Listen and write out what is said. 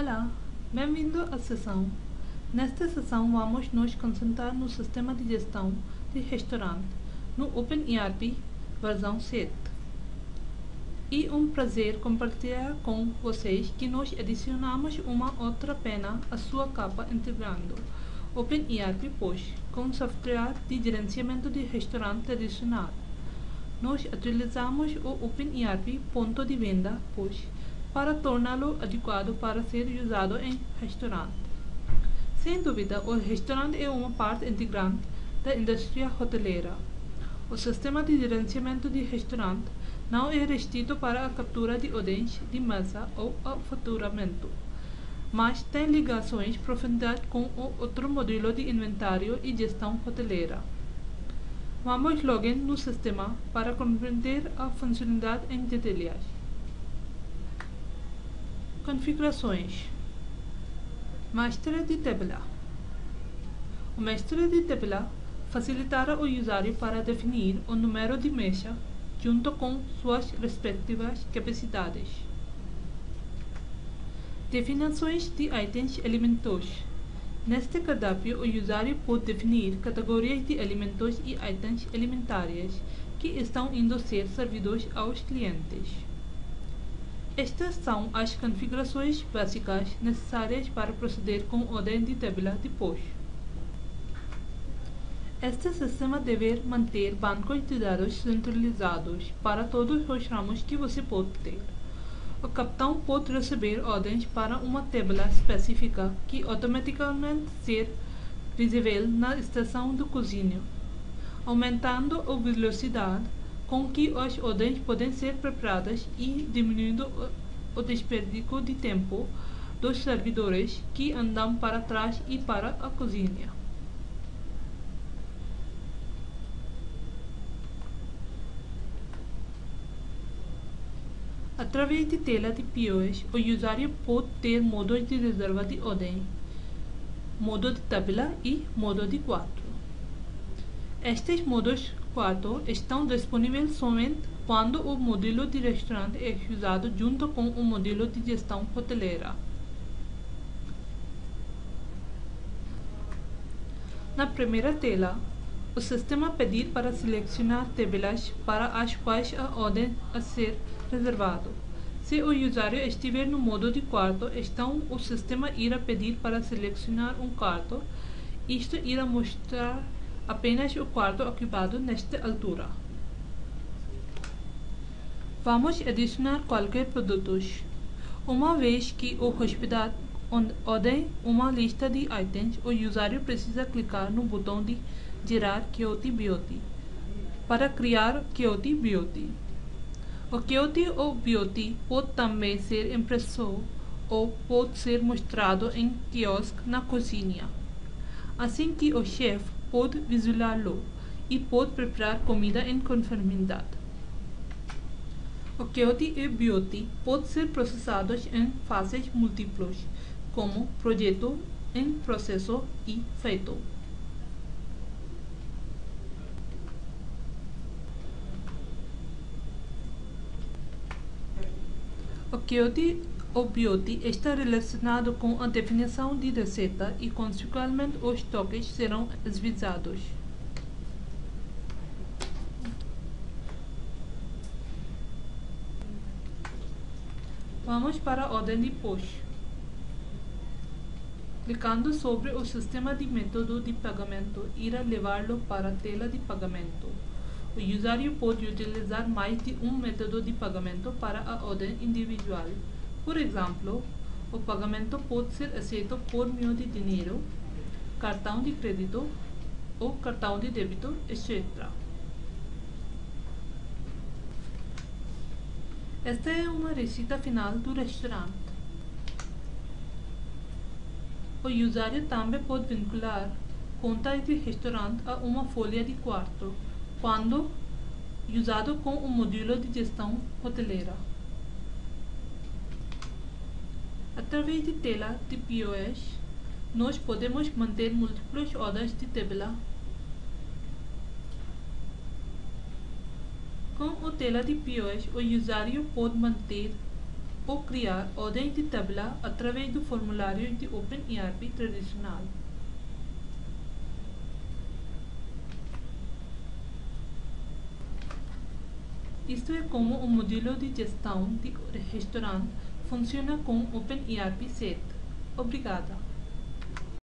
Olá, bem-vindo à sessão. Nesta sessão vamos nos concentrar no sistema de gestão de restaurante no OpenERP versão 7. E um prazer compartilhar com vocês que nós adicionamos uma outra pena à sua capa integrando OpenERP Push com software de gerenciamento de restaurante tradicional. Nós utilizamos o OpenERP ponto de venda Push para torná-lo adequado para ser usado em restaurante. Sem dúvida, o restaurante é uma parte integrante da indústria hoteleira. O sistema de gerenciamento de restaurante não é restrito para a captura de ordens de mesa ou o faturamento, mas tem ligações profundas com o outro modelo de inventário e gestão hoteleira. Vamos login no sistema para compreender a funcionalidade em detalhes. Configurações Mestre de tabela O mestre de tabela facilitará o usuário para definir o número de mesa junto com suas respectivas capacidades. Definições de itens elementos Neste cardápio, o usuário pode definir categorias de elementos e itens elementares que estão indo ser servidos aos clientes. Estas são as configurações básicas necessárias para proceder com ordem de tabela depois. Este sistema deve manter bancos de dados centralizados para todos os ramos que você pode ter. O capitão pode receber ordens para uma tabela específica que automaticamente ser visível na estação do cozinho, aumentando a velocidade com que as ordens podem ser preparadas e diminuindo o desperdício de tempo dos servidores que andam para trás e para a cozinha. Através de tela de POS, o usuário pode ter modos de reserva de ordem, modo de tabela e modo de quadro. Estes modos quadro estão disponíveis somente quando o modelo de restaurante é usado junto com o modelo de gestão hoteleira. Na primeira tela, o sistema pedir para selecionar tabelas para as quais a ordem a ser reservado. Se o usuário estiver no modo de quarto, então o sistema irá pedir para selecionar um quarto. Isto irá mostrar apenas o quarto ocupado nesta altura. Vamos adicionar qualquer produtos. Uma vez que o hospedado ordem uma lista de itens, o usuário precisa clicar no botão de gerar Qt Beauty para criar Qt Beauty. O Qt ou Beauty pode também ser impresso ou pode ser mostrado em quiosque na cozinha. Assim que o chefe pode visualizá-lo e pode preparar comida em conformidade. O Qt e Beauty pode ser processados em fases múltiplas, como projeto, em processo e feito. O Qt Beauty está relacionado com a definição de receita e, consequentemente, os toques serão avisados. Vamos para a ordem de push. Clicando sobre o sistema de método de pagamento, irá levá-lo para a tela de pagamento. O usuário pode utilizar mais de um método de pagamento para a ordem individual. Por exemplo, o pagamento pode ser aceito por meio de dinheiro, cartão de crédito ou cartão de débito, etc. Esta é uma receita final do restaurante. O usuário também pode vincular contas de restaurante a uma folha de quarto quando usado com o modelo de gestão hoteleira. Através de tela de POS, nós podemos manter múltiplas ordens de tabela. Com a tela de POS, o usuário pode manter ou criar ordens de tabela através do formulário de OpenERP tradicional. Isto é como o modelo de gestão de restaurante funciona com OpenERP 7. Obrigada.